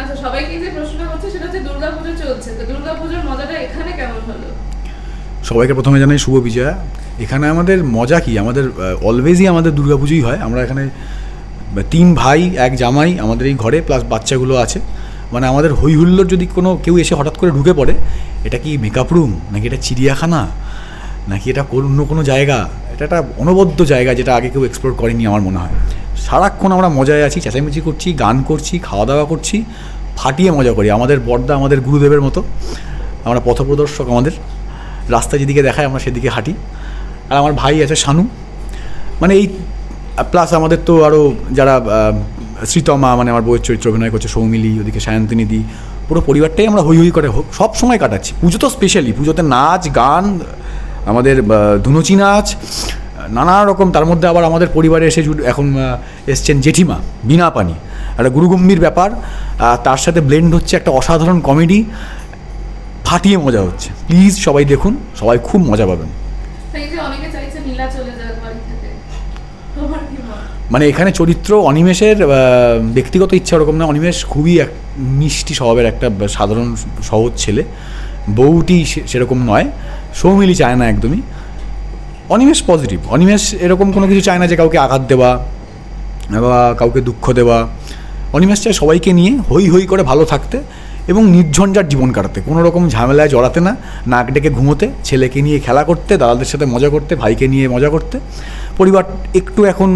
আচ্ছা সবাইকে যে প্রশ্নটা করছে সেটা হচ্ছে দুর্গাপুজো চলছে। তো দুর্গাপুজোর মজাটা এখানে কেমন হলো? সবাইকে প্রথমে জানাই শুভ বিজয়া। এখানে আমাদের মজা কি? আমাদের অলওয়েজই আমাদের দুর্গাপুজোই হয়। আমরা এখানে তিন ভাই, এক জামাই আমাদের এই ঘরে প্লাস বাচ্চাগুলো আছে। মানে আমাদের হই হুল্লোড় যদি কোনো, কেউ এসে হঠাৎ করে ঢুকে পড়ে, এটা কি মেকআপ রুম নাকি এটা চিড়িয়াখানা? নাকি এটা অন্য কোনো জায়গা? এটা একটা অনবদ্য জায়গা যেটা আগে কেউ এক্সপ্লোর করেনি আমার মনে হয়। সারাক্ষণ আমরা মজায় আছি, চেঁচামেচি করছি, গান করছি খাওয়া দাওয়া করছি, ফাটিয়ে মজা করি। আমাদের বর্দা আমাদের গুরুদেবের মতো। আমরা পথপ্রদর্শক আমাদের। রাস্তা যেদিকে দেখায় আমরা সেদিকে হাঁটি। আর আমার ভাই আছে শানু। মানে এই প্লাস আমাদের তো আরও যারা শ্রীতমা মানে আমার বইয়ের চরিত্র অভিনয় করছে, সৌমিলি, ওদিকে সায়ন্তিনী দি পুরো পরিবারটাই আমরা হই হই করে, সব সময় কাটাচ্ছি। পুজো তো স্পেশালি পুজোতে নাচ, গান আমাদের ধুনুচি নাচ নানা রকম তার মধ্যে আবার আমাদের পরিবারে এসে এখন এসছেন জেঠিমা বিনা পানি। একটা গুরুগম্ভীর ব্যাপার আর তার সাথে ব্লেন্ড হচ্ছে একটা অসাধারণ কমেডি ফাটিয়ে মজা হচ্ছে। প্লিজ সবাই দেখুন সবাই খুব মজা পাবেন। মানে এখানে চরিত্র অনিমেষের ব্যক্তিগত ইচ্ছা ওরকম না অনিমেষ খুবই এক মিষ্টি স্বভাবের একটা সাধারণ সহজ ছেলে। বউটি সেরকম নয়। সৌমিলি চায় না একদমই। অনিমেষ পজিটিভ অনিমেষ এরকম কোনো কিছু চায় না যে কাউকে আঘাত দেওয়া বা কাউকে দুঃখ দেওয়া। অনিমেষ চায় সবাইকে নিয়ে হই হই করে ভালো থাকতে এবং নির্ঝঞ্ঝাট জীবন কাটাতে। কোনো রকম ঝামেলায় জড়াতে না, নাক ডেকে ঘুমোতে, ছেলেকে নিয়ে খেলা করতে, দাদাদের সাথে মজা করতে, ভাইকে নিয়ে মজা করতে। পরিবার একটু এখন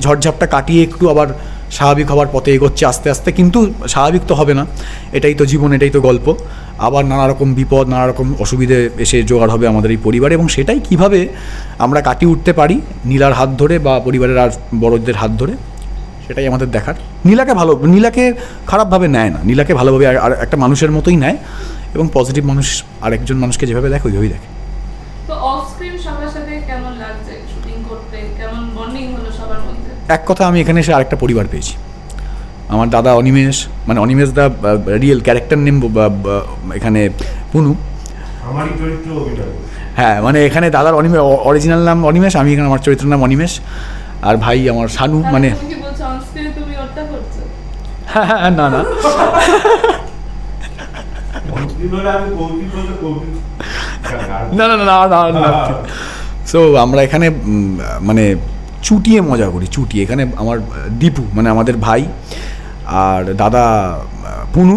ঝড়ঝাপটা কাটিয়ে একটু আবার স্বাভাবিক হওয়ার পথে এগোচ্ছে আস্তে আস্তে, কিন্তু স্বাভাবিক তো হবে না। এটাই তো জীবন, এটাই তো গল্প। আবার নানা রকম বিপদ, নানা রকম অসুবিধে এসে জোগাড় হবে আমাদের এই পরিবারে এবং সেটাই কীভাবে আমরা কাটিয়ে উঠতে পারি নীলার হাত ধরে বা পরিবারের আর বড়দের হাত ধরে, সেটাই আমাদের দেখার। নীলাকে ভালো, নীলাকে খারাপভাবে নেয় না। নীলাকে ভালোভাবে আর- একটা মানুষের মতোই নেয় এবং পজিটিভ মানুষ আরেকজন মানুষকে যেভাবে দেখে, ওইভাবেই দেখে। এক কথা আমি এখানে এসে আরেকটা পরিবার পেয়েছি। আমার দাদা অনিমেষ মানে অনিমেষ দা রিয়েল ক্যারেক্টার নেম এখানে পুনু। হ্যাঁ মানে এখানে দাদার অনিমে অরিজিনাল নাম অনিমেষ আমি এখানে আমার চরিত্রের নাম অনিমেষ। আর ভাই আমার শানু মানে হ্যাঁ হ্যাঁ না না। না না না না না না। সো আমরা এখানে মানে চুটিয়ে মজা করি চুটিয়ে। এখানে আমার দীপু মানে আমাদের ভাই আর দাদা পুনু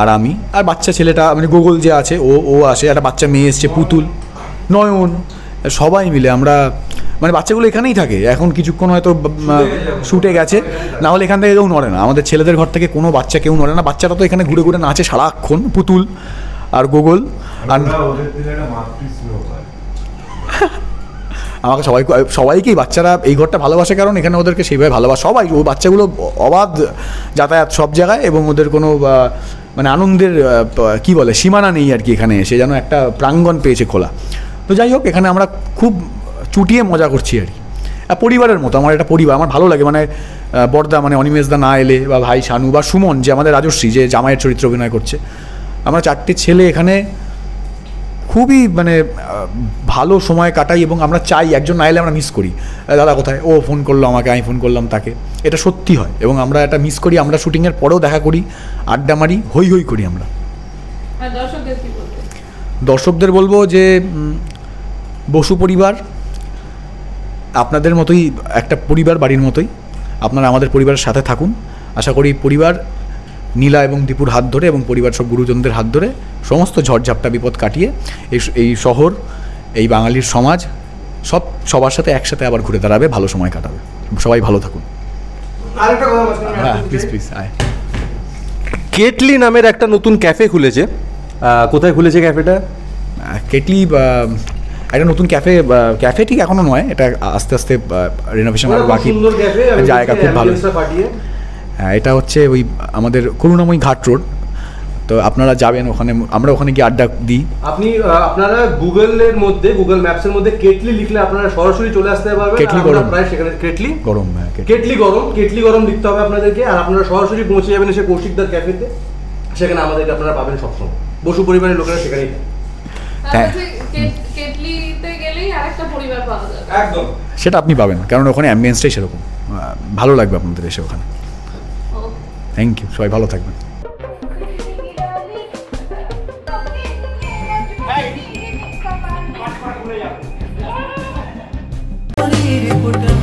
আর আমি। আর বাচ্চা ছেলেটা মানে গোগল যে আছে ও ও আসে। একটা বাচ্চা মেয়ে এসছে পুতুল নয়ন সবাই মিলে আমরা মানে বাচ্চাগুলো এখানেই থাকে। এখন কিছুক্ষণ হয়তো শুটে গেছে না হলে এখান থেকে কেউ নড়ে না। আমাদের ছেলেদের ঘর থেকে কোনো বাচ্চা কেউ নড়ে না। বাচ্চারা তো এখানে ঘুরে ঘুরে নাচে সারাক্ষণ পুতুল আর গোগল। আর আমাকে সবাই সবাইকেই বাচ্চারা এই ঘরটা ভালোবাসে কারণ এখানে ওদেরকে সেইভাবে ভালোবাসে। সবাই, ও বাচ্চাগুলো অবাধ যাতায়াত সব জায়গায় এবং ওদের কোনো মানে আনন্দের কি বলে, সীমানা নেই আর কি এখানে সে যেন একটা প্রাঙ্গণ পেয়েছে খোলা। তো যাই হোক, এখানে আমরা খুব চুটিয়ে মজা করছি আর কি। পরিবারের মতো, আমার একটা পরিবার, আমার ভালো লাগে মানে বর্দা মানে অনিমেষদা না এলে বা ভাই শানু বা সুমন, যে আমাদের রাজশ্রী, যে জামাইয়ের চরিত্র অভিনয় করছে। আমরা চারটে ছেলে এখানে খুবই মানে ভালো সময় কাটাই এবং আমরা চাই একজন না এলে আমরা মিস করি। দাদা কোথায়? ও ফোন করল আমাকে আমি ফোন করলাম তাকে। এটা সত্যি হয় এবং আমরা এটা মিস করি আমরা শুটিংয়ের পরেও দেখা করি আড্ডা মারি হই হই করি আমরা। দর্শকদের বলব? যে বসু পরিবার আপনাদের মতোই একটা পরিবার বাড়ির মতোই। আপনারা আমাদের পরিবারের সাথে থাকুন। আশা করি পরিবার নীলা এবং দীপুর হাত ধরে এবং পরিবার সব গুরুজনদের হাত ধরে সমস্ত ঝড়ঝাপটা বিপদ কাটিয়ে এই এই শহর এই বাঙালির সমাজ সব সবার সাথে একসাথে আবার ঘুরে দাঁড়াবে ভালো সময় কাটাবে। সবাই ভালো থাকুন। আরেকটা কথা মাঝখানে হ্যাঁ প্লিজ প্লিজ আয়। কেটলি নামের একটা নতুন ক্যাফে খুলেছে। কোথায় খুলেছে ক্যাফেটা? কেটলি একটা নতুন ক্যাফে ক্যাফে ঠিক এখনও নয় এটা আস্তে আস্তে রেনোভেশন আর বাকি জায়গা খুব ভালো। এটা হচ্ছে ওই আমাদের করুণাময়ী ঘাট রোড। তো আপনারা যাবেন ওখানে আমরা ওখানে গিয়ে আড্ডা দিই। আপনি আপনারা গুগলের মধ্যে গুগল ম্যাপসের মধ্যে কেটলি লিখলে আপনারা সরাসরি চলে আসতে পারবেন। কেটলি গরম। প্রায় সেখানে কেটলি। গরম হ্যাঁ কেটলি। গরম কেটলি গরম লিখতে হবে আপনাদেরকে। আর আপনারা সরাসরি পৌঁছে যাবেন এসে কৌশিকদার ক্যাফেতে। সেখানে আমাদেরকে আপনারা পাবেন সবসময়। বসু পরিবারের লোকেরা সেখানেই হ্যাঁ। কেটলিতে গেলেই আরেকটা পরিবার পাওয়া যাবে। একদম। সেটা আপনি পাবেন কারণ ওখানে অ্যাম্বিয়েন্সটাই সেরকম। ভালো লাগবে আপনাদের এসে ওখানে। থ্যাংক ইউ সবাই ভালো থাকবেন। খুলে যাবে